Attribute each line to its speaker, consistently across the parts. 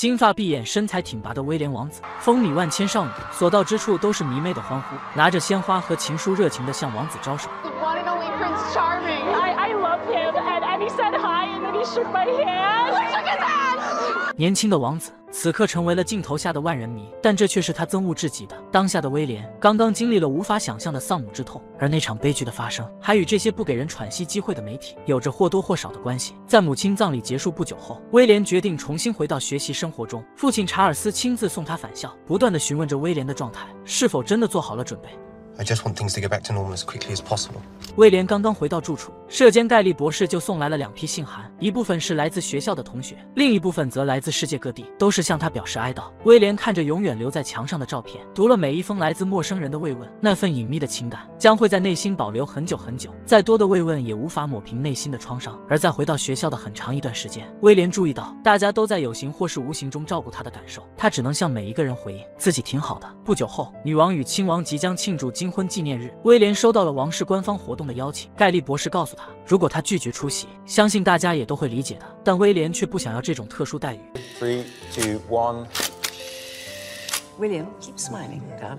Speaker 1: 金发碧眼、身材挺拔的威廉王子，风靡万千少女，所到之处都是迷妹的欢呼，拿着鲜花和情书，热情地向王子招手。年轻的王子此刻成为了镜头下的万人迷，但这却是他憎恶至极的。当下的威廉刚刚经历了无法想象的丧母之痛，而那场悲剧的发生，还与这些不给人喘息机会的媒体有着或多或少的关系。在母亲葬礼结束不久后，威廉决定重新回到学习生活中。父亲查尔斯亲自送他返校，不断的询问着威廉的状态是否真的做好了准备。
Speaker 2: I just want things to get back to normal as quickly as possible.
Speaker 1: 威廉刚刚回到住处，舍监盖利博士就送来了两批信函，一部分是来自学校的同学，另一部分则来自世界各地，都是向他表示哀悼。威廉看着永远留在墙上的照片，读了每一封来自陌生人的慰问，那份隐秘的情感将会在内心保留很久很久。再多的慰问也无法抹平内心的创伤。而在回到学校的很长一段时间，威廉注意到大家都在有形或是无形中照顾他的感受，他只能向每一个人回应自己挺好的。不久后，女王与亲王即将庆祝金婚纪念日，威廉收到了王室官方活动的邀请。盖利博士告诉他，如果他拒绝出席，相信大家也都会理解的。但威廉却不想要这种特殊待遇。
Speaker 3: Three, two, one.
Speaker 4: William, keep smiling, darling.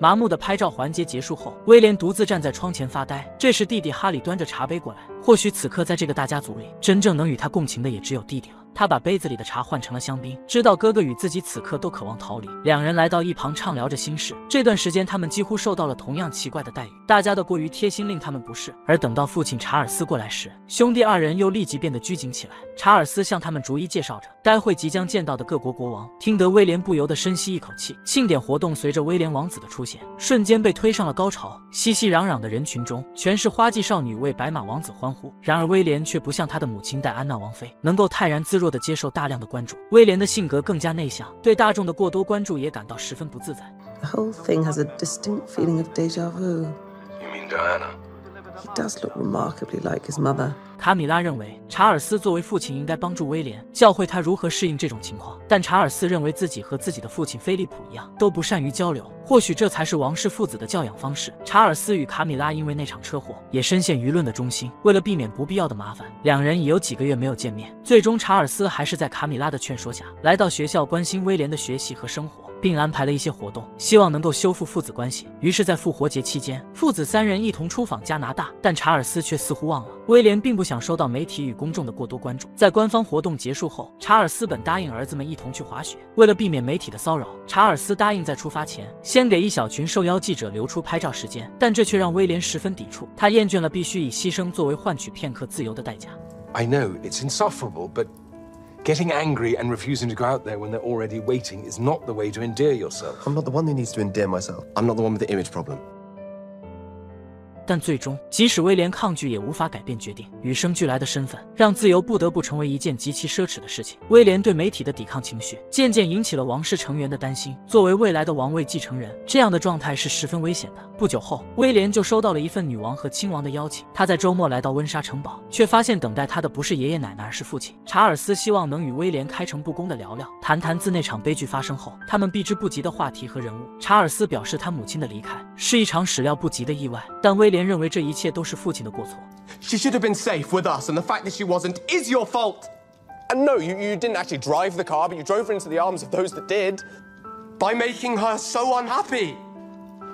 Speaker 1: 麻木的拍照环节结束后，威廉独自站在窗前发呆。这时，弟弟哈里端着茶杯过来。或许此刻，在这个大家族里，真正能与他共情的也只有弟弟了。他把杯子里的茶换成了香槟，知道哥哥与自己此刻都渴望逃离。两人来到一旁畅聊着心事。这段时间，他们几乎受到了同样奇怪的待遇，大家的过于贴心令他们不适。而等到父亲查尔斯过来时，兄弟二人又立即变得拘谨起来。查尔斯向他们逐一介绍着待会即将见到的各国国王。听得威廉不由得深吸一口气。庆典活动随着威廉王子的出现，瞬间被推上了高潮。熙熙攘攘的人群中，全是花季少女为白马王子欢。然而威廉却不像他的母亲戴安娜王妃，能够泰然自若地接受大量的关注。威廉的性格更加内向，对大众的过多关注也感到十分不自在。
Speaker 4: The whole thing has a distinct feeling of deja vu.
Speaker 2: You mean Diana?
Speaker 4: He does look remarkably like his mother.
Speaker 1: 卡米拉认为，查尔斯作为父亲应该帮助威廉，教会他如何适应这种情况。但查尔斯认为自己和自己的父亲菲利普一样，都不善于交流。或许这才是王室父子的教养方式。查尔斯与卡米拉因为那场车祸，也深陷舆论的中心。为了避免不必要的麻烦，两人已有几个月没有见面。最终，查尔斯还是在卡米拉的劝说下，来到学校关心威廉的学习和生活。并安排了一些活动，希望能够修复父子关系。于是，在复活节期间，父子三人一同出访加拿大。但查尔斯却似乎忘了，威廉并不想受到媒体与公众的过多关注。在官方活动结束后，查尔斯本答应儿子们一同去滑雪。为了避免媒体的骚扰，查尔斯答应在出发前先给一小群受邀记者留出拍照时间。但这却让威廉十分抵触，他厌倦了必须以牺牲作为换取片刻自由的代价。
Speaker 2: I know it's insufferable, but getting angry and refusing to go out there when they're already waiting is not the way to endear yourself.
Speaker 5: I'm not the one who needs to endear myself. I'm not the one with the image problem.
Speaker 1: 但最终，即使威廉抗拒，也无法改变决定。与生俱来的身份，让自由不得不成为一件极其奢侈的事情。威廉对媒体的抵抗情绪，渐渐引起了王室成员的担心。作为未来的王位继承人，这样的状态是十分危险的。不久后，威廉就收到了一份女王和亲王的邀请。他在周末来到温莎城堡，却发现等待他的不是爷爷奶奶，而是父亲查尔斯。希望能与威廉开诚布公的聊聊，谈谈自那场悲剧发生后他们避之不及的话题和人物。查尔斯表示，他母亲的离开是一场始料不及的意外，但威廉认为这一切都是父亲的过错。
Speaker 5: She should have been safe with us, and the fact that she wasn't is your fault. And no, you, you didn't actually drive the car, but you drove her into the arms of those that did. By making her so unhappy.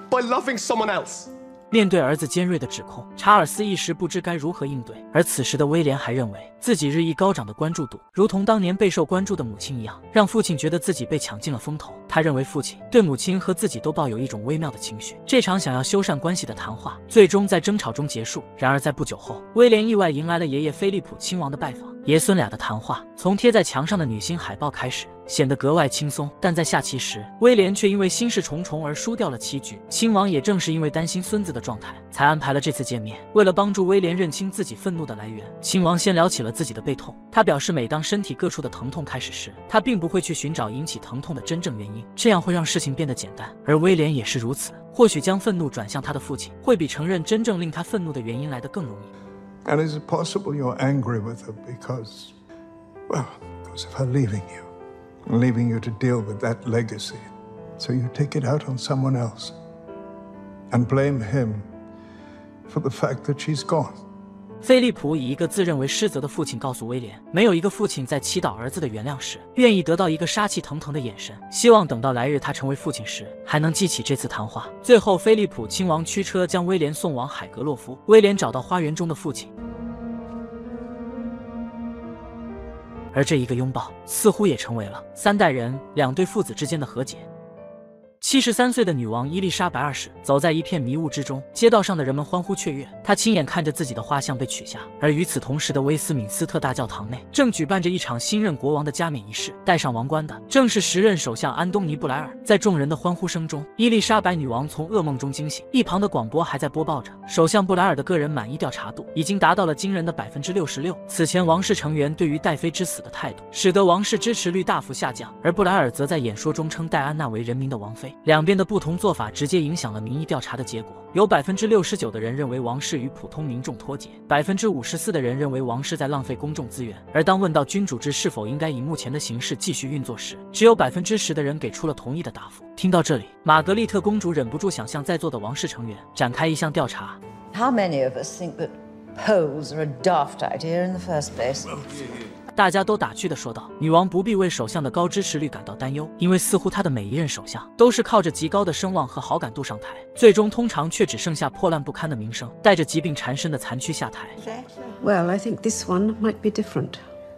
Speaker 5: By loving someone else.
Speaker 1: 面对儿子尖锐的指控，查尔斯一时不知该如何应对。而此时的威廉还认为自己日益高涨的关注度，如同当年备受关注的母亲一样，让父亲觉得自己被抢尽了风头。他认为父亲对母亲和自己都抱有一种微妙的情绪。这场想要修缮关系的谈话，最终在争吵中结束。然而在不久后，威廉意外迎来了爷爷菲利普亲王的拜访。爷孙俩的谈话从贴在墙上的女星海报开始，显得格外轻松。但在下棋时，威廉却因为心事重重而输掉了棋局。亲王也正是因为担心孙子的状态，才安排了这次见面。为了帮助威廉认清自己愤怒的来源，亲王先聊起了自己的背痛。他表示，每当身体各处的疼痛开始时，他并不会去寻找引起疼痛的真正原因，这样会让事情变得简单。而威廉也是如此。或许将愤怒转向他的父亲，会比承认真正令他愤怒的原因来得更容易。
Speaker 6: And is it possible you're angry with her because, well, because of her leaving you, leaving you to deal with that legacy? So you take it out on someone else and blame him for the fact that she's gone.
Speaker 1: 菲利普以一个自认为失责的父亲告诉威廉，没有一个父亲在祈祷儿子的原谅时，愿意得到一个杀气腾腾的眼神，希望等到来日他成为父亲时，还能记起这次谈话。最后，菲利普亲王驱车将威廉送往海格洛夫。威廉找到花园中的父亲。而这一个拥抱，似乎也成为了三代人、两对父子之间的和解。七十三岁的女王伊丽莎白二世走在一片迷雾之中，街道上的人们欢呼雀跃。他亲眼看着自己的画像被取下，而与此同时的威斯敏斯特大教堂内正举办着一场新任国王的加冕仪式。戴上王冠的正是时任首相安东尼布莱尔。在众人的欢呼声中，伊丽莎白女王从噩梦中惊醒，一旁的广播还在播报着：首相布莱尔的个人满意调查度已经达到了惊人的百分之六十六。此前王室成员对于戴妃之死的态度，使得王室支持率大幅下降，而布莱尔则在演说中称戴安娜为人民的王妃。两边的不同做法直接影响了民意调查的结果。有百分之六十九的人认为王室与普通民众脱节，百分之五十四的人认为王室在浪费公众资源。而当问到君主制是否应该以目前的形式继续运作时，只有百分之十的人给出了同意的答复。听到这里，玛格丽特公主忍不住想向在座的王室成员展开一项调查。
Speaker 7: How many of us think polls are a daft idea in the first place?
Speaker 1: 大家都打趣的说道：“女王不必为首相的高支持率感到担忧，因为似乎她的每一任首相都是靠着极高的声望和好感度上台，最终通常却只剩下破烂不堪的名声，带着疾病缠身的残躯下台。”
Speaker 4: Well, I think this one might be different.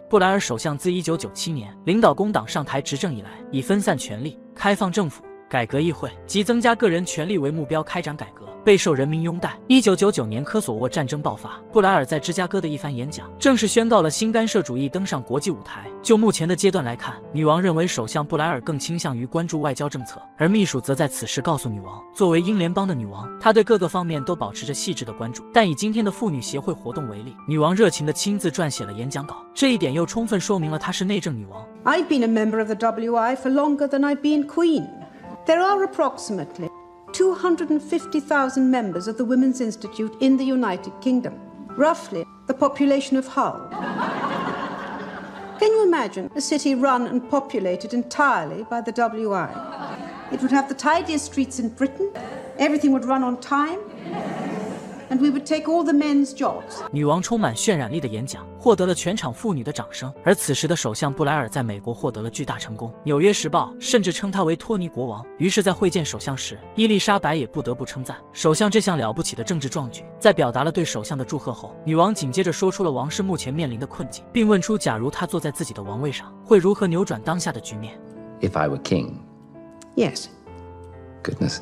Speaker 1: 布莱尔首相自1997年领导工党上台执政以来，以分散权力、开放政府、改革议会及增加个人权利为目标开展改革。备受人民拥戴。一九九九年科索沃战争爆发，布莱尔在芝加哥的一番演讲，正式宣告了新干涉主义登上国际舞台。就目前的阶段来看，女王认为首相布莱尔更倾向于关注外交政策，而秘书则在此时告诉女王，作为英联邦的女王，她对各个方面都保持着细致的关注。但以今天的妇女协会活动为例，女王热情地亲自撰写了演讲稿，这一点又充分说明了她是内政女王。
Speaker 8: I've been a member of the WI for longer than I've been queen. There are approximately 250,000 members of the Women's Institute in the United Kingdom, roughly the population of Hull. Can you imagine a city run and populated entirely by the WI? It would have the tidiest streets in Britain, everything would run on time, and we would take all the men's jobs.
Speaker 1: 女王充满渲染力的演讲获得了全场妇女的掌声，而此时的首相布莱尔在美国获得了巨大成功。《纽约时报》甚至称他为托尼国王。于是，在会见首相时，伊丽莎白也不得不称赞首相这项了不起的政治壮举。在表达了对首相的祝贺后，女王紧接着说出了王室目前面临的困境，并问出假如她坐在自己的王位上，会如何扭转当下的局面。
Speaker 9: If I were king,
Speaker 8: Yes.
Speaker 9: goodness.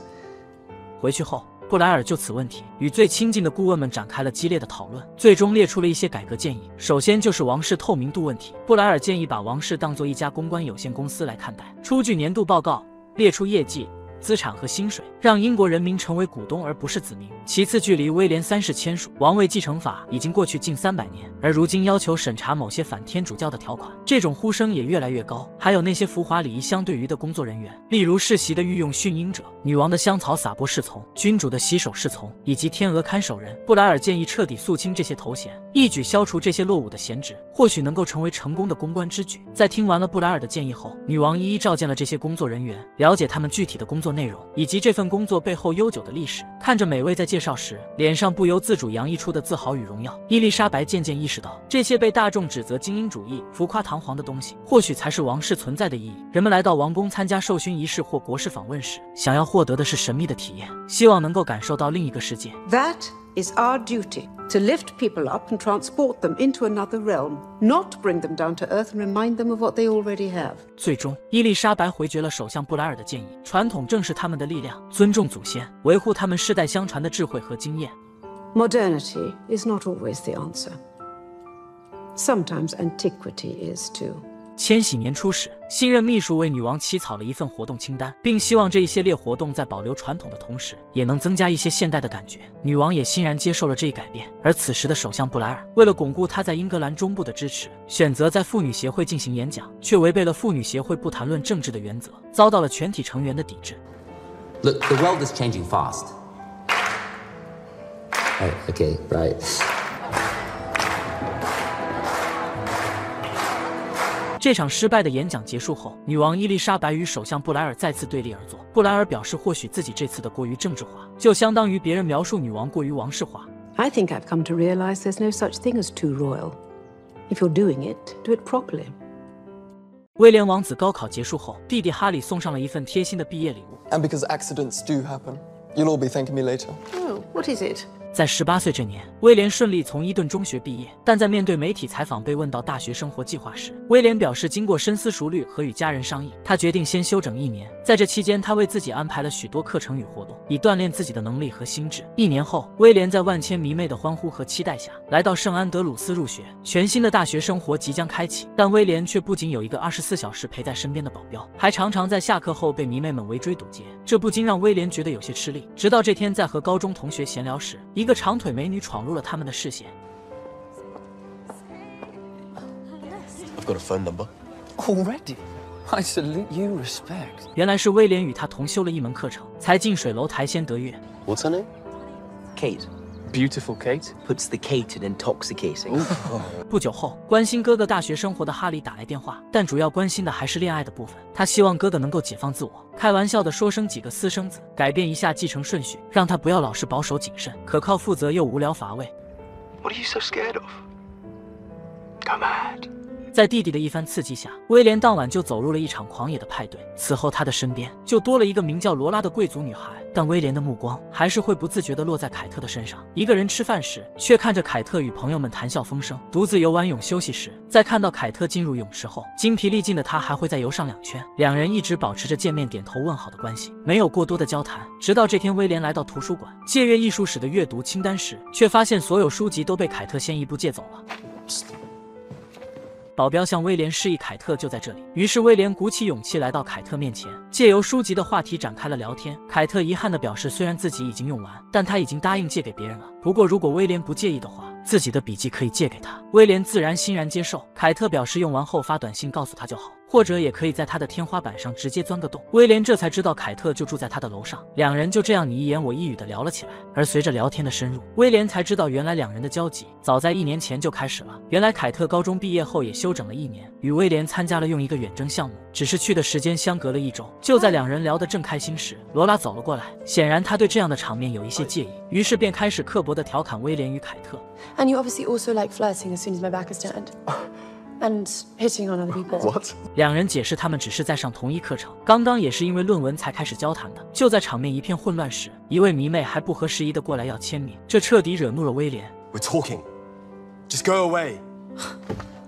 Speaker 1: 回去后。布莱尔就此问题与最亲近的顾问们展开了激烈的讨论，最终列出了一些改革建议。首先就是王室透明度问题。布莱尔建议把王室当做一家公关有限公司来看待，出具年度报告，列出业绩。资产和薪水，让英国人民成为股东而不是子民。其次，距离威廉三世签署王位继承法已经过去近三百年，而如今要求审查某些反天主教的条款，这种呼声也越来越高。还有那些浮华礼仪相对于的工作人员，例如世袭的御用训鹰者、女王的香草撒播侍从、君主的洗手侍从以及天鹅看守人。布莱尔建议彻底肃清这些头衔，一举消除这些落伍的闲职，或许能够成为成功的公关之举。在听完了布莱尔的建议后，女王一一召见了这些工作人员，了解他们具体的工作。内容以及这份工作背后悠久的历史。看着每位在介绍时脸上不由自主洋溢出的自豪与荣耀，伊丽莎白渐渐意识到，这些被大众指责精英主义、浮夸堂皇的东西，或许才是王室存在的意义。人们来到王宫参加授勋仪式或国事访问时，想要获得的是神秘的体验，希望能够感受到另一个世界。
Speaker 8: That is our duty to lift people up and transport them into another realm, not bring them down to earth and remind them of what they already have.
Speaker 1: 最终，伊丽莎白回绝了首相布莱尔的建议。传统正是他们的力量，尊重祖先，维护他们世代相传的智慧和经验。
Speaker 8: Modernity is not always the answer. Sometimes antiquity is too.
Speaker 1: 千禧年初时，新任秘书为女王起草了一份活动清单，并希望这一系列活动在保留传统的同时，也能增加一些现代的感觉。女王也欣然接受了这一改变。而此时的首相布莱尔，为了巩固他在英格兰中部的支持，选择在妇女协会进行演讲，却违背了妇女协会不谈论政治的原则，遭到了全体成员的抵制。
Speaker 9: Look, the world is changing fast. Oh, okay, right.
Speaker 1: 这场失败的演讲结束后，女王伊丽莎白与首相布莱尔再次对立而坐。布莱尔表示，或许自己这次的过于政治化，就相当于别人描述女王过于王室化。
Speaker 4: I think I've come to realize there's no such thing as too royal. If you're doing it, do it properly.
Speaker 1: 威廉王子高考结束后，弟弟哈里送上了一份贴心的毕业礼物。
Speaker 10: And because accidents do happen, you'll all be thanking me later.
Speaker 4: Oh, what is it?
Speaker 1: 在十八岁这年，威廉顺利从伊顿中学毕业。但在面对媒体采访被问到大学生活计划时，威廉表示，经过深思熟虑和与家人商议，他决定先休整一年。在这期间，他为自己安排了许多课程与活动，以锻炼自己的能力和心智。一年后，威廉在万千迷妹的欢呼和期待下，来到圣安德鲁斯入学，全新的大学生活即将开启。但威廉却不仅有一个二十四小时陪在身边的保镖，还常常在下课后被迷妹们围追堵截，这不禁让威廉觉得有些吃力。直到这天，在和高中同学闲聊时，一个长腿美女。闯入了他们的视线。
Speaker 10: I've got a phone number.
Speaker 11: Already? I salute you, respect.
Speaker 1: 原来是威廉与他同修了一门课程，才近水楼台先得月。
Speaker 10: What's her name?
Speaker 11: Kate.
Speaker 10: Beautiful Kate
Speaker 11: puts the Kate in intoxicating.
Speaker 1: 不久后，关心哥哥大学生活的哈利打来电话，但主要关心的还是恋爱的部分。他希望哥哥能够解放自我，开玩笑的说生几个私生子，改变一下继承顺序，让他不要老是保守谨慎，可靠负责又无聊乏味。
Speaker 10: What are you so scared of? Go mad.
Speaker 1: 在弟弟的一番刺激下，威廉当晚就走入了一场狂野的派对。此后，他的身边就多了一个名叫罗拉的贵族女孩。但威廉的目光还是会不自觉地落在凯特的身上。一个人吃饭时，却看着凯特与朋友们谈笑风生；独自游完泳休息时，在看到凯特进入泳池后，精疲力尽的他还会再游上两圈。两人一直保持着见面点头问好的关系，没有过多的交谈。直到这天，威廉来到图书馆借阅艺术史的阅读清单时，却发现所有书籍都被凯特先一步借走了。保镖向威廉示意，凯特就在这里。于是威廉鼓起勇气来到凯特面前，借由书籍的话题展开了聊天。凯特遗憾的表示，虽然自己已经用完，但他已经答应借给别人了。不过如果威廉不介意的话，自己的笔记可以借给他。威廉自然欣然接受。凯特表示用完后发短信告诉他就好。或者也可以在他的天花板上直接钻个洞。威廉这才知道凯特就住在他的楼上，两人就这样你一言我一语的聊了起来。而随着聊天的深入，威廉才知道原来两人的交集早在一年前就开始了。原来凯特高中毕业后也休整了一年，与威廉参加了用一个远征项目，只是去的时间相隔了一周。就在两人聊得正开心时，罗拉走了过来，显然他对这样的场面有一些介意，于是便开始刻薄的调侃威廉与凯特。
Speaker 12: And you obviously also like flirting as soon as my back is turned. and hitting on other people.
Speaker 10: What?
Speaker 1: 两人解释他们只是在上同一课程，刚刚也是因为论文才开始交谈的。就在场面一片混乱时，一位迷妹还不合时宜的过来要签名，这彻底惹怒了威廉。
Speaker 5: We're talking. Just go away,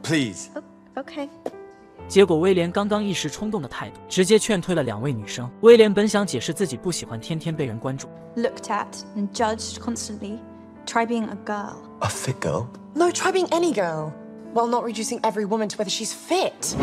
Speaker 5: please.
Speaker 12: Okay.
Speaker 1: 结果威廉刚刚一时冲动的态度，直接劝退了两位女生。威廉本想解释自己不喜欢天天被人关注
Speaker 13: ，looked at and judged constantly. Try being a girl.
Speaker 10: A fit girl?
Speaker 12: No, try being any girl. While not reducing every woman to whether she's fit.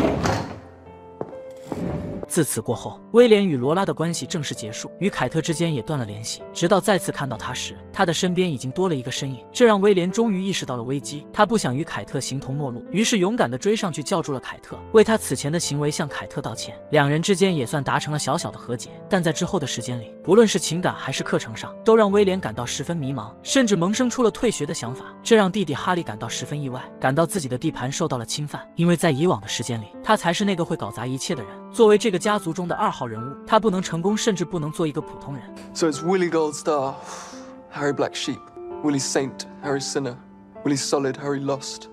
Speaker 1: 自此过后，威廉与罗拉的关系正式结束，与凯特之间也断了联系。直到再次看到他时，他的身边已经多了一个身影，这让威廉终于意识到了危机。他不想与凯特形同陌路，于是勇敢地追上去叫住了凯特，为他此前的行为向凯特道歉。两人之间也算达成了小小的和解。但在之后的时间里，不论是情感还是课程上，都让威廉感到十分迷茫，甚至萌生出了退学的想法。这让弟弟哈利感到十分意外，感到自己的地盘受到了侵犯，因为在以往的时间里，他才是那个会搞砸一切的人。作为这个家族中的二号人物，他不能成功，甚至不能做一个普通人。
Speaker 10: So it's Willie Goldstar, Harry Black Sheep, Willie Saint, Harry Sinner, Willie Solid, Harry Lost.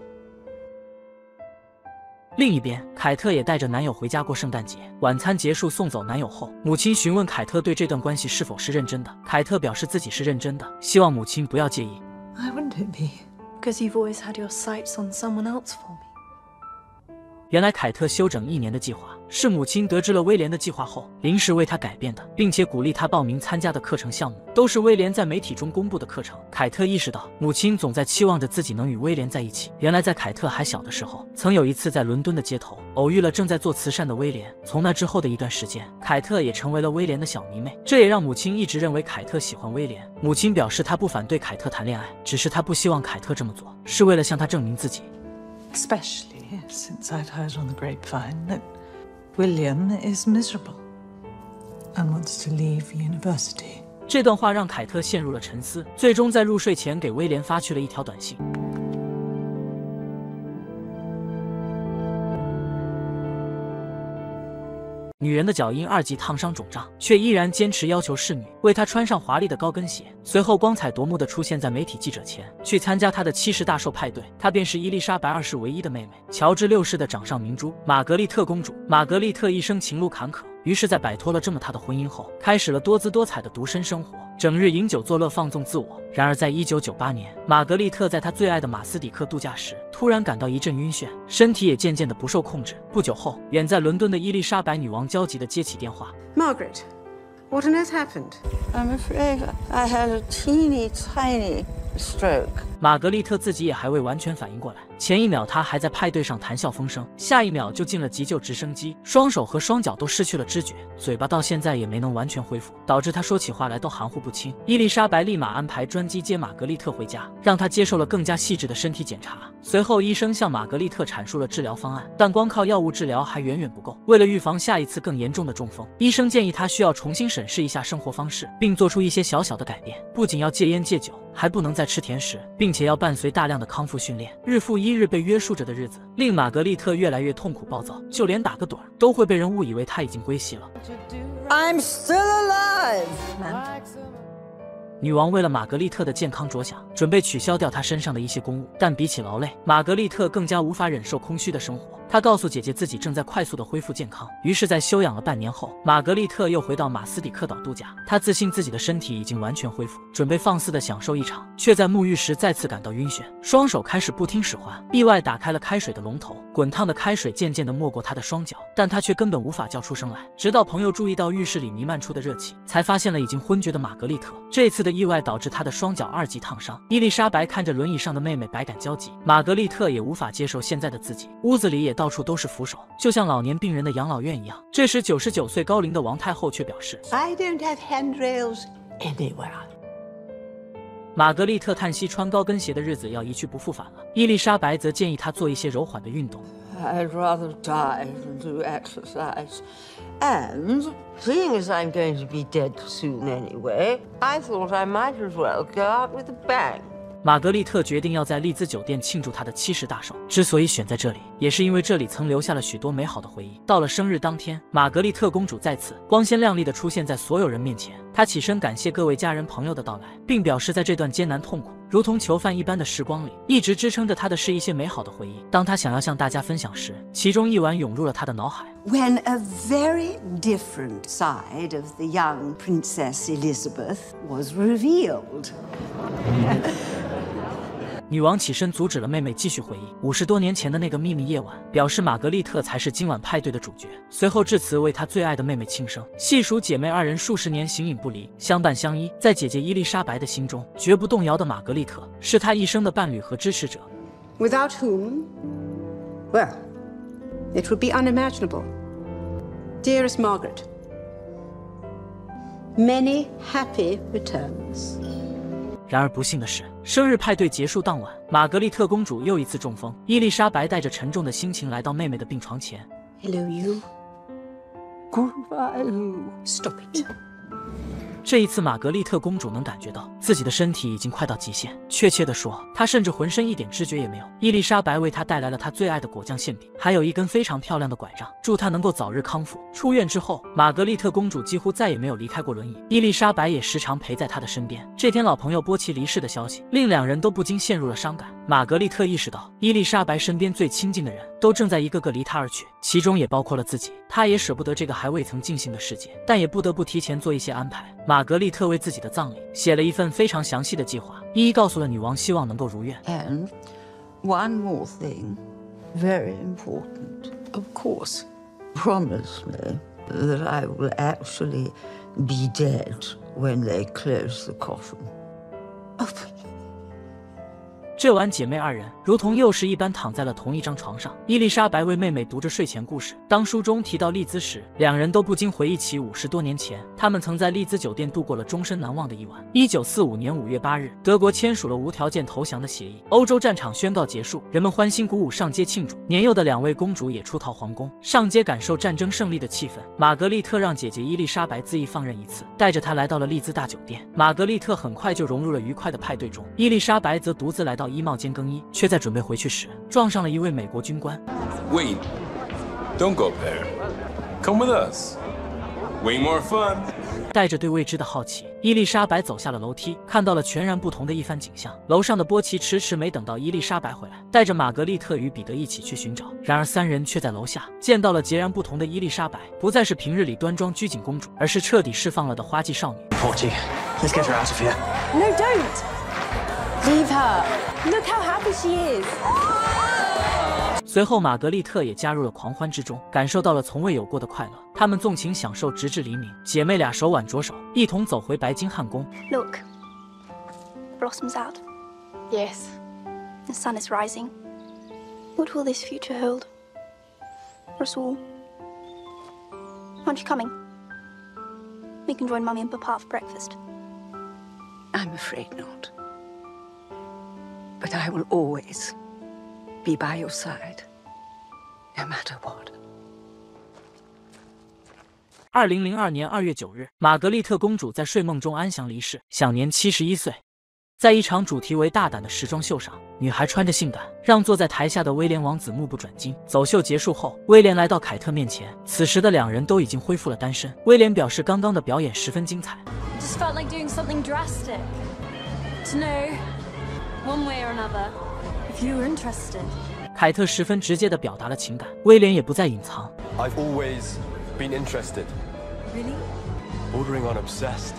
Speaker 1: 另一边凯特也带着男友回家过圣诞节。晚餐结束送走男友后母亲询问凯特对这段关系是否是认真的。凯特表示自己是认真的希望母亲不要介意。
Speaker 13: I wouldn't be
Speaker 12: because you've always had your sights on someone else
Speaker 1: 原来凯特休整一年的计划是母亲得知了威廉的计划后临时为他改变的，并且鼓励他报名参加的课程项目都是威廉在媒体中公布的课程。凯特意识到母亲总在期望着自己能与威廉在一起。原来在凯特还小的时候，曾有一次在伦敦的街头偶遇了正在做慈善的威廉。从那之后的一段时间，凯特也成为了威廉的小迷妹，这也让母亲一直认为凯特喜欢威廉。母亲表示她不反对凯特谈恋爱，只是她不希望凯特这么做，是为了向他证明自己。
Speaker 11: Especially. Since I'd heard on the grapevine that William is miserable and wants to leave university.
Speaker 1: 这段话让凯特陷入了沉思，最终在入睡前给威廉发去了一条短信。女人的脚因二级烫伤肿胀，却依然坚持要求侍女为她穿上华丽的高跟鞋，随后光彩夺目的出现在媒体记者前，去参加她的七十大寿派对。她便是伊丽莎白二世唯一的妹妹，乔治六世的掌上明珠玛格丽特公主。玛格丽特一生情路坎坷。于是，在摆脱了这么他的婚姻后，开始了多姿多彩的独身生活，整日饮酒作乐，放纵自我。然而，在一九九八年，玛格丽特在她最爱的马斯底克度假时，突然感到一阵晕眩，身体也渐渐的不受控制。不久后，远在伦敦的伊丽莎白女王焦急的接起电话
Speaker 8: ：“Margaret, what on earth happened?
Speaker 7: I'm afraid I had a teeny tiny stroke.”
Speaker 1: 玛格丽特自己也还未完全反应过来。前一秒，她还在派对上谈笑风生，下一秒就进了急救直升机，双手和双脚都失去了知觉，嘴巴到现在也没能完全恢复，导致他说起话来都含糊不清。伊丽莎白立马安排专机接玛格丽特回家，让她接受了更加细致的身体检查。随后，医生向玛格丽特阐述了治疗方案，但光靠药物治疗还远远不够。为了预防下一次更严重的中风，医生建议她需要重新审视一下生活方式，并做出一些小小的改变，不仅要戒烟戒酒，还不能再吃甜食，并且要伴随大量的康复训练。日复一日被约束着的日子，令玛格丽特越来越痛苦暴躁，就连打个盹都会被人误以为她已经归西了。
Speaker 7: I'm still alive.
Speaker 1: 女王为了玛格丽特的健康着想，准备取消掉她身上的一些公务，但比起劳累，玛格丽特更加无法忍受空虚的生活。她告诉姐姐自己正在快速的恢复健康，于是，在休养了半年后，玛格丽特又回到马斯底克岛度假。她自信自己的身体已经完全恢复，准备放肆的享受一场，却在沐浴时再次感到晕眩，双手开始不听使唤，意外打开了开水的龙头，滚烫的开水渐渐的没过她的双脚，但她却根本无法叫出声来。直到朋友注意到浴室里弥漫出的热气，才发现了已经昏厥的玛格丽特。这次的意外导致她的双脚二级烫伤。伊丽莎白看着轮椅上的妹妹，百感交集。玛格丽特也无法接受现在的自己，屋子里也。到处都是扶手，就像老年病人的养老院一样。这时，九十九岁高龄的王太后却表示
Speaker 14: ：“I don't have handrails anywhere。”
Speaker 1: 玛格丽特叹息，穿高跟鞋的日子要一去不复返了。伊丽莎白则建议她做一些柔缓的运动。
Speaker 7: I'd rather die than do exercise. And seeing as I'm going to be dead soon anyway, I thought I might as well go out with a bang.
Speaker 1: 玛格丽特决定要在丽兹酒店庆祝她的七十大寿。之所以选在这里，也是因为这里曾留下了许多美好的回忆。到了生日当天，玛格丽特公主再次光鲜亮丽的出现在所有人面前。她起身感谢各位家人朋友的到来，并表示在这段艰难痛苦、如同囚犯一般的时光里，一直支撑着他的是一些美好的回忆。当他想要向大家分享时，其中一晚涌入了他的脑海。
Speaker 14: When a very different side of the young Princess Elizabeth was revealed.
Speaker 1: 女王起身阻止了妹妹继续回忆五十多年前的那个秘密夜晚，表示玛格丽特才是今晚派对的主角。随后致辞为她最爱的妹妹庆生，细数姐妹二人数十年形影不离、相伴相依。在姐姐伊丽莎白的心中，绝不动摇的玛格丽特是她一生的伴侣和支持者。
Speaker 8: Without whom, well, it would be unimaginable. Dearest Margaret, many happy returns.
Speaker 1: 然而不幸的是，生日派对结束当晚，玛格丽特公主又一次中风。伊丽莎白带着沉重的心情来到妹妹的病床前。
Speaker 14: Hello, you. Goodbye. Stop it.
Speaker 1: 这一次，玛格丽特公主能感觉到自己的身体已经快到极限。确切的说，她甚至浑身一点知觉也没有。伊丽莎白为她带来了她最爱的果酱馅饼，还有一根非常漂亮的拐杖，祝她能够早日康复。出院之后，玛格丽特公主几乎再也没有离开过轮椅，伊丽莎白也时常陪在她的身边。这天，老朋友波奇离世的消息令两人都不禁陷入了伤感。玛格丽特意识到，伊丽莎白身边最亲近的人都正在一个个离她而去，其中也包括了自己。她也舍不得这个还未曾尽兴的世界，但也不得不提前做一些安排。玛格丽特为自己的葬礼写了一份非常详细的计划，一一告诉了女王，希望能够如愿。
Speaker 7: And one more thing, very important.
Speaker 14: Of course.
Speaker 7: Promise me that I will actually be dead when they close the coffin.
Speaker 1: 这晚，姐妹二人如同幼时一般躺在了同一张床上。伊丽莎白为妹妹读着睡前故事。当书中提到丽兹时，两人都不禁回忆起五十多年前，他们曾在丽兹酒店度过了终身难忘的一晚。一九四五年五月八日，德国签署了无条件投降的协议，欧洲战场宣告结束，人们欢欣鼓舞上街庆祝。年幼的两位公主也出逃皇宫，上街感受战争胜利的气氛。玛格丽特让姐姐伊丽莎白恣意放任一次，带着她来到了丽兹大酒店。玛格丽特很快就融入了愉快的派对中，伊丽莎白则独自来到。衣帽间更衣，却在准备回去时撞上了一位美国军官。
Speaker 2: Wait, don't go there. Come with us. Way more fun.
Speaker 1: 带着对未知的好奇，伊丽莎白走下了楼梯，看到了全然不同的一番景象。楼上的波奇迟迟没等到伊丽莎白回来，带着玛格丽特与彼得一起去寻找。然而三人却在楼下见到了截然不同的伊丽莎白，不再是平日里端庄拘谨公主，而是彻底释放了的花季少女。
Speaker 15: Porty, let's get her out of here.
Speaker 12: No, don't! Leave her. Look how happy she is.
Speaker 1: 随后，玛格丽特也加入了狂欢之中，感受到了从未有过的快乐。她们纵情享受，直至黎明。姐妹俩手挽着手，一同走回白金汉宫。
Speaker 13: Look, blossoms out.
Speaker 12: Yes.
Speaker 13: The sun is rising. What will this future hold? Rasul, aren't you coming? We can join Mummy and Papa for breakfast.
Speaker 14: I'm afraid not. But I will always be by your side, no matter what.
Speaker 1: 二零零二年二月九日，玛格丽特公主在睡梦中安详离世，享年七十一岁。在一场主题为“大胆”的时装秀上，女孩穿着性感，让坐在台下的威廉王子目不转睛。走秀结束后，威廉来到凯特面前，此时的两人都已经恢复了单身。威廉表示，刚刚的表演十分精彩。
Speaker 16: Just felt like doing something drastic. To know, one way or another, if you were interested.
Speaker 1: 凯特十分直接地表达了情感，威廉也不再隐藏。
Speaker 5: I've always been interested.
Speaker 16: Really?
Speaker 5: Bordering on obsessed.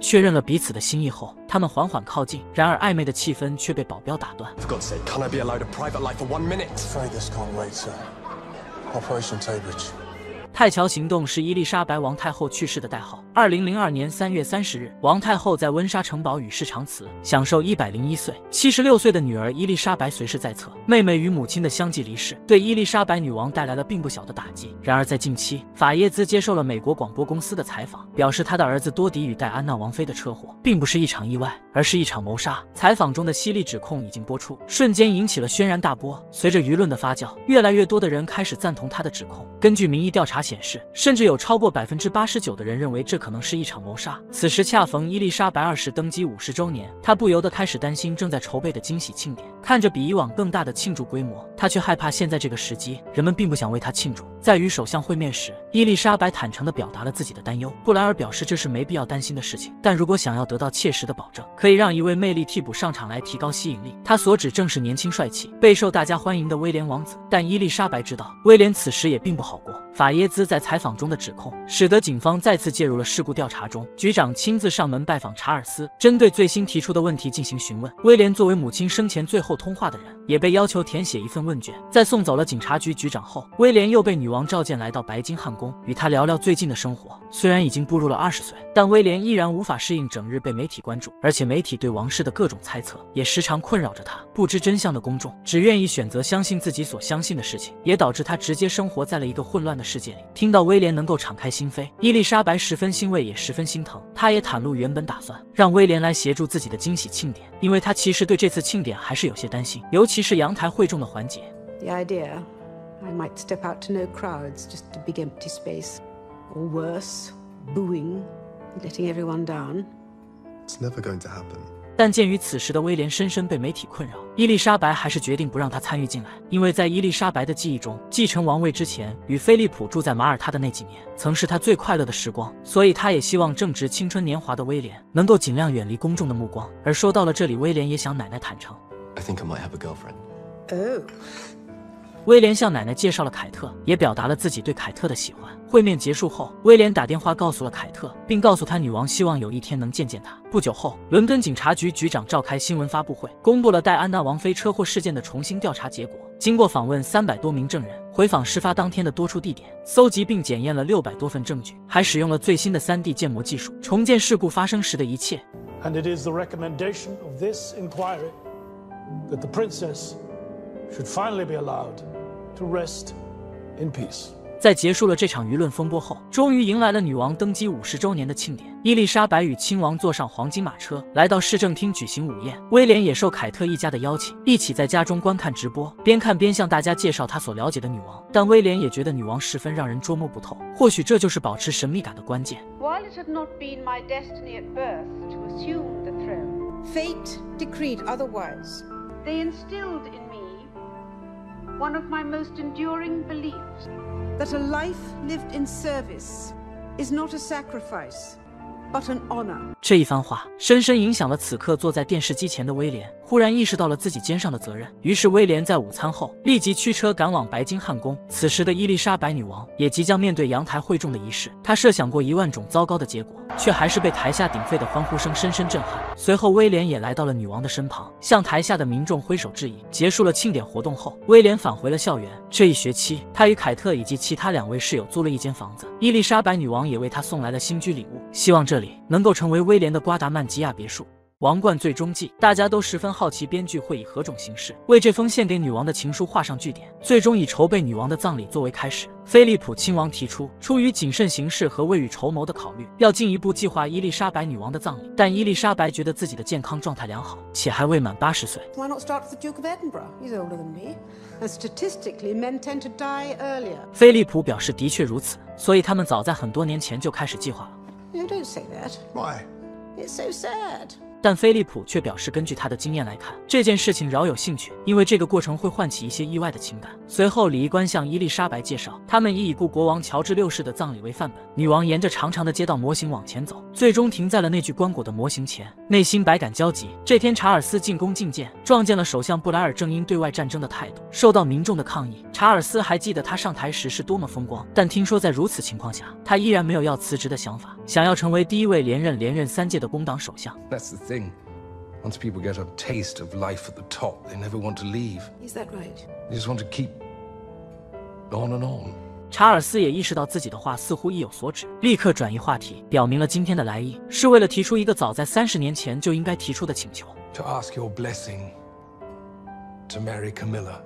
Speaker 1: 确认了彼此的心意后，他们缓缓靠近，然而暧昧的气氛却被保镖打断。
Speaker 5: For God's sake, can't I be allowed a private life for one minute?
Speaker 2: Afraid this can't wait, sir. Operation Taybridge.
Speaker 1: 泰桥行动是伊丽莎白王太后去世的代号。二零零二年三月三十日，王太后在温莎城堡与世长辞，享受一百零一岁。七十六岁的女儿伊丽莎白随时在侧，妹妹与母亲的相继离世，对伊丽莎白女王带来了并不小的打击。然而在近期，法耶兹接受了美国广播公司的采访，表示他的儿子多迪与戴安娜王妃的车祸并不是一场意外，而是一场谋杀。采访中的犀利指控已经播出，瞬间引起了轩然大波。随着舆论的发酵，越来越多的人开始赞同他的指控。根据民意调查显示，甚至有超过百分之八十九的人认为这可能是一场谋杀。此时恰逢伊丽莎白二世登基五十周年，他不由得开始担心正在筹备的惊喜庆典。看着比以往更大的庆祝规模，他却害怕现在这个时机，人们并不想为他庆祝。在与首相会面时，伊丽莎白坦诚地表达了自己的担忧。布莱尔表示这是没必要担心的事情，但如果想要得到切实的保证，可以让一位魅力替补上场来提高吸引力。他所指正是年轻帅气、备受大家欢迎的威廉王子。但伊丽莎白知道，威廉此时也并不好过。法耶兹在采访中的指控，使得警方再次介入了事故调查中。局长亲自上门拜访查尔斯，针对最新提出的问题进行询问。威廉作为母亲生前最后通话的人，也被要求填写一份问卷。在送走了警察局局长后，威廉又被女王召见来到白金汉宫，与他聊聊最近的生活。虽然已经步入了二十岁，但威廉依然无法适应整日被媒体关注，而且媒体对王室的各种猜测也时常困扰着他。不知真相的公众只愿意选择相信自己所相信的事情，也导致他直接生活在了一个混乱的世界里。听到威廉能够敞开心扉，伊丽莎白十分欣慰，也十分心疼。她也袒露原本打算让威廉来协助自己的惊喜庆典，因为她其实对这次庆典还是有些担心，尤其是阳台会众的环节。
Speaker 4: The idea I might step out to no crowds, just a big empty space. Or worse, booing, letting everyone down.
Speaker 17: It's never going to happen.
Speaker 1: 但鉴于此时的威廉深深被媒体困扰，伊丽莎白还是决定不让他参与进来，因为在伊丽莎白的记忆中，继承王位之前与菲利普住在马耳他的那几年，曾是他最快乐的时光，所以他也希望正值青春年华的威廉能够尽量远离公众的目光。而说到了这里，威廉也想奶奶坦诚
Speaker 10: ，I think I might have a girlfriend.
Speaker 4: Oh.
Speaker 1: 威廉向奶奶介绍了凯特，也表达了自己对凯特的喜欢。会面结束后，威廉打电话告诉了凯特，并告诉他女王希望有一天能见见他。不久后，伦敦警察局局长召开新闻发布会，公布了戴安娜王妃车祸事件的重新调查结果。经过访问三百多名证人，回访事发当天的多处地点，搜集并检验了六百多份证据，还使用了最新的 3D 建模技术，重建事故发生时的一切。
Speaker 18: And it is the recommendation of this inquiry that the princess should finally be allowed to rest in peace.
Speaker 1: 在结束了这场舆论风波后，终于迎来了女王登基五十周年的庆典。伊丽莎白与亲王坐上黄金马车，来到市政厅举行午宴。威廉也受凯特一家的邀请，一起在家中观看直播，边看边向大家介绍他所了解的女王。但威廉也觉得女王十分让人捉摸不透，或许这就是保持神秘感的关键。
Speaker 8: While it had not been my destiny at birth to assume the throne, fate decreed otherwise. They instilled in one of my most enduring beliefs that a life lived in service is not a sacrifice.
Speaker 1: 这一番话深深影响了此刻坐在电视机前的威廉。忽然意识到了自己肩上的责任，于是威廉在午餐后立即驱车赶往白金汉宫。此时的伊丽莎白女王也即将面对阳台会众的仪式，她设想过一万种糟糕的结果，却还是被台下鼎沸的欢呼声深深震撼。随后，威廉也来到了女王的身旁，向台下的民众挥手致意。结束了庆典活动后，威廉返回了校园。这一学期，他与凯特以及其他两位室友租了一间房子，伊丽莎白女王也为他送来了新居礼物，希望这里能够成为威廉的瓜达曼吉亚别墅。王冠最终季，大家都十分好奇编剧会以何种形式为这封献给女王的情书画上句点。最终以筹备女王的葬礼作为开始。菲利普亲王提出，出于谨慎行事和未雨绸缪的考虑，要进一步计划伊丽莎白女王的葬礼。但伊丽莎白觉得自己的健康状态良好，且还未满八十岁。
Speaker 8: Why not start with the Duke of Edinburgh? He's older than me. And statistically, men tend to die earlier.
Speaker 1: 菲利普表示，的确如此，所以他们早在很多年前就开始计划了。
Speaker 8: No, don't say that.
Speaker 6: Why?
Speaker 8: It's so sad.
Speaker 1: 但菲利普却表示，根据他的经验来看，这件事情饶有兴趣，因为这个过程会唤起一些意外的情感。随后，礼仪官向伊丽莎白介绍，他们以已故国王乔治六世的葬礼为范本。女王沿着长长的街道模型往前走，最终停在了那具棺椁的模型前，内心百感交集。这天，查尔斯进宫觐见，撞见了首相布莱尔。正因对外战争的态度受到民众的抗议，查尔斯还记得他上台时是多么风光。但听说在如此情况下，他依然没有要辞职的想法，想要成为第一位连任连任三届的工党首相。
Speaker 2: Thing. Once people get a taste of life at the top, they never want to leave.
Speaker 8: Is that right?
Speaker 2: They just want to keep on and on.
Speaker 1: 查尔斯也意识到自己的话似乎意有所指，立刻转移话题，表明了今天的来意是为了提出一个早在三十年前就应该提出的请求。
Speaker 2: To ask your blessing to marry Camilla.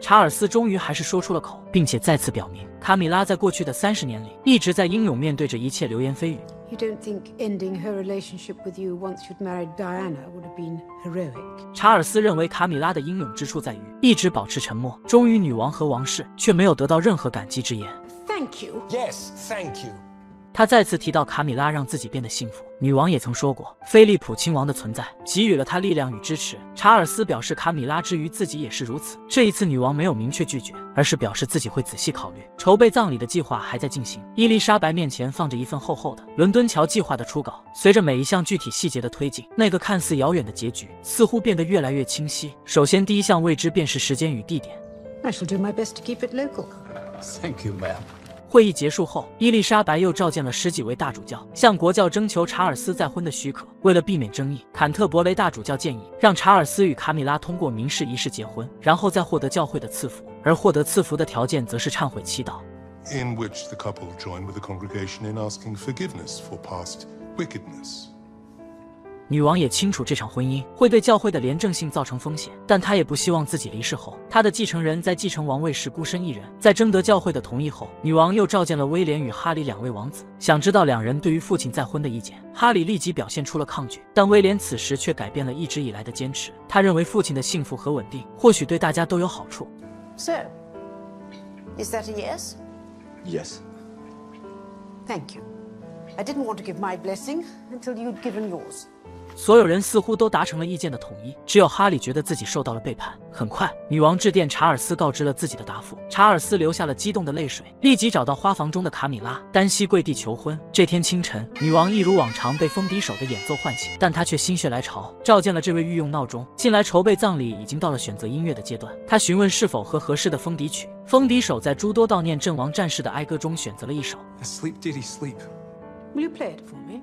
Speaker 1: 查尔斯终于还是说出了口，并且再次表明，卡米拉在过去的三十年里一直在英勇面对着一切流言蜚语。
Speaker 8: You don't think ending her relationship with you once you'd married Diana would have been heroic?
Speaker 1: 查尔斯认为卡米拉的英勇之处在于一直保持沉默，忠于女王和王室，却没有得到任何感激之言。
Speaker 8: Thank you.
Speaker 2: Yes, thank you.
Speaker 1: 他再次提到卡米拉让自己变得幸福。女王也曾说过，菲利普亲王的存在给予了他力量与支持。查尔斯表示，卡米拉之于自己也是如此。这一次，女王没有明确拒绝，而是表示自己会仔细考虑。筹备葬礼的计划还在进行。伊丽莎白面前放着一份厚厚的伦敦桥计划的初稿，随着每一项具体细节的推进，那个看似遥远的结局似乎变得越来越清晰。首先，第一项未知便是时间与地点。
Speaker 8: I shall do my best to keep it local.
Speaker 2: Thank you, ma'am.
Speaker 1: 会议结束后，伊丽莎白又召见了十几位大主教，向国教征求查尔斯再婚的许可。为了避免争议，坎特伯雷大主教建议让查尔斯与卡米拉通过民事仪式结婚，然后再获得教会的赐福。而获得赐福的条件则是忏悔祈祷。
Speaker 19: in which the couple join with the congregation in asking forgiveness for past wickedness.
Speaker 1: 女王也清楚这场婚姻会对教会的廉政性造成风险，但她也不希望自己离世后，她的继承人在继承王位时孤身一人。在征得教会的同意后，女王又召见了威廉与哈里两位王子，想知道两人对于父亲再婚的意见。哈里立即表现出了抗拒，但威廉此时却改变了一直以来的坚持。他认为父亲的幸福和稳定或许对大家都有好处。
Speaker 8: So, is that a yes?
Speaker 15: Yes.
Speaker 8: Thank you. I didn't want to give my blessing until you'd given yours.
Speaker 1: 所有人似乎都达成了意见的统一，只有哈里觉得自己受到了背叛。很快，女王致电查尔斯，告知了自己的答复。查尔斯流下了激动的泪水，立即找到花房中的卡米拉，单膝跪地求婚。这天清晨，女王一如往常被风笛手的演奏唤醒，但她却心血来潮，召见了这位御用闹钟。近来筹备葬礼已经到了选择音乐的阶段，她询问是否和合适的风笛曲。风笛手在诸多悼念阵亡战士的哀歌中选择了一首。
Speaker 2: Sleep, did he sleep?
Speaker 8: Will you play it for me?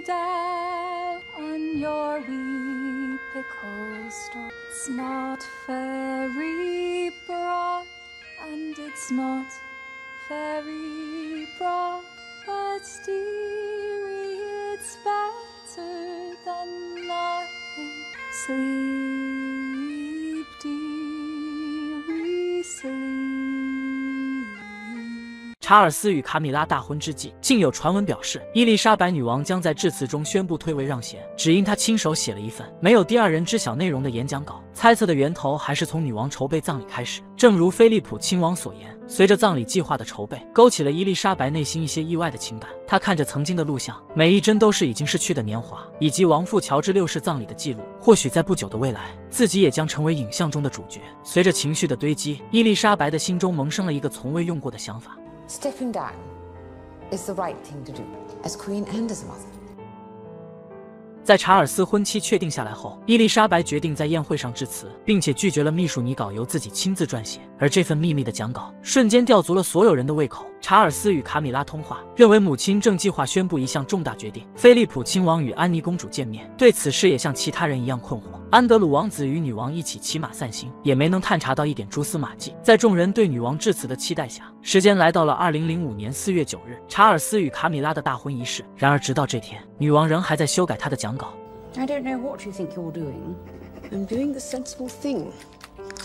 Speaker 16: Down on your wee pickle It's not very broad, and it's not very broad, but dearie, it's better than nothing. Sleep,
Speaker 1: 查尔斯与卡米拉大婚之际，竟有传闻表示，伊丽莎白女王将在致辞中宣布退位让贤，只因她亲手写了一份没有第二人知晓内容的演讲稿。猜测的源头还是从女王筹备葬礼开始。正如菲利普亲王所言，随着葬礼计划的筹备，勾起了伊丽莎白内心一些意外的情感。她看着曾经的录像，每一帧都是已经逝去的年华，以及王父乔治六世葬礼的记录。或许在不久的未来，自己也将成为影像中的主角。随着情绪的堆积，伊丽莎白的心中萌生了一个从未用过的想法。
Speaker 20: Stepping down is the right thing to do, as queen and as mother.
Speaker 1: 在查尔斯婚期确定下来后，伊丽莎白决定在宴会上致辞，并且拒绝了秘书拟稿由自己亲自撰写。而这份秘密的讲稿瞬间吊足了所有人的胃口。查尔斯与卡米拉通话，认为母亲正计划宣布一项重大决定。菲利普亲王与安妮公主见面，对此事也像其他人一样困惑。安德鲁王子与女王一起骑马散心，也没能探查到一点蛛丝马迹。在众人对女王致辞的期待下，时间来到了二零零五年四月九日，查尔斯与卡米拉的大婚仪式。然而，直到这天，女王仍还在修改她的讲稿。
Speaker 4: I don't know what you think you're doing. I'm doing the sensible thing,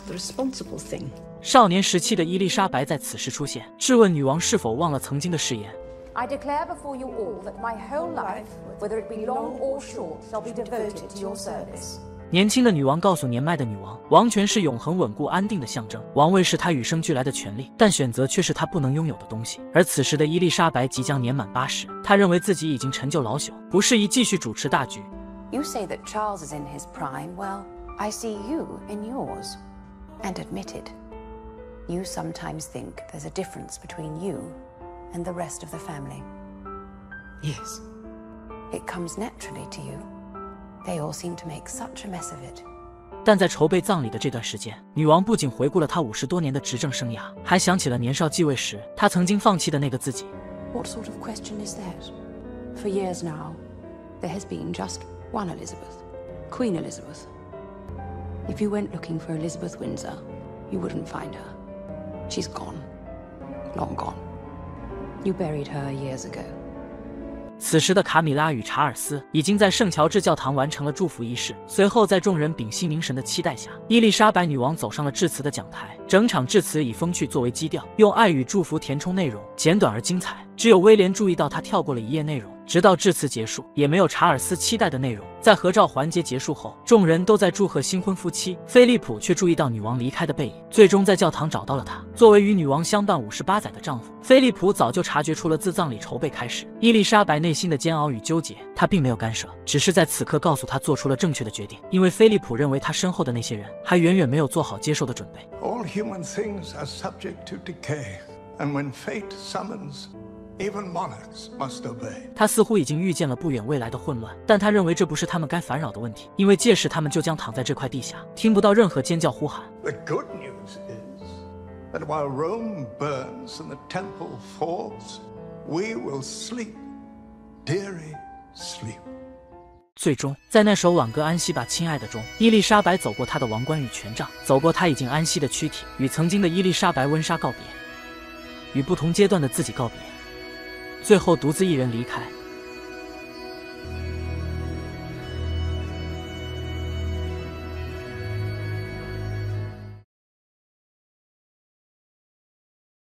Speaker 4: the responsible thing.
Speaker 1: 少年时期的伊丽莎白在此时出现，质问女王是否忘了曾经的誓言。
Speaker 20: I declare before you all that my whole life, whether it be long or short, shall be devoted to your service.
Speaker 1: 年轻的女王告诉年迈的女王，王权是永恒稳固安定的象征，王位是她与生俱来的权利，但选择却是她不能拥有的东西。而此时的伊丽莎白即将年满八十，她认为自己已经陈旧老朽，不适宜继续主持大局。
Speaker 20: You say that Charles is in his prime. Well, I see you in yours. And admitted, you sometimes think there's a difference between you and the rest of the family.
Speaker 4: Yes.
Speaker 20: It comes naturally to you. They all seem to make such a mess of it.
Speaker 1: 但在筹备葬礼的这段时间，女王不仅回顾了她五十多年的执政生涯，还想起了年少继位时她曾经放弃的那个自己。
Speaker 20: What sort of question is that? For years now, there has been just one Elizabeth, Queen Elizabeth. If you went looking for Elizabeth Windsor, you wouldn't find her. She's gone. Long gone. You buried her years ago.
Speaker 1: 此时的卡米拉与查尔斯已经在圣乔治教堂完成了祝福仪式。随后，在众人屏息凝神的期待下，伊丽莎白女王走上了致辞的讲台。整场致辞以风趣作为基调，用爱与祝福填充内容，简短而精彩。只有威廉注意到她跳过了一页内容。直到致辞结束，也没有查尔斯期待的内容。在合照环节结束后，众人都在祝贺新婚夫妻。菲利普却注意到女王离开的背影，最终在教堂找到了她。作为与女王相伴五十八载的丈夫，菲利普早就察觉出了自葬礼筹备开始伊丽莎白内心的煎熬与纠结。他并没有干涉，只是在此刻告诉她做出了正确的决定，因为菲利普认为他身后的那些人还远远没有做好接受的准备。
Speaker 6: All human things are subject to decay, and when fate summons, even monarchs must obey.
Speaker 1: 他似乎已经预见了不远未来的混乱，但他认为这不是他们该烦扰的问题，因为届时他们就将躺在这块地下，听不到任何尖叫呼喊。
Speaker 6: The good news is that while Rome burns and the temple falls, we will sleep, dearie, sleep.
Speaker 1: 最终，在那首挽歌安息吧，亲爱的中，伊丽莎白走过她的王冠与权杖，走过她已经安息的躯体，与曾经的伊丽莎白温莎告别，与不同阶段的自己告别，最后独自一人离开。